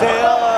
주세요.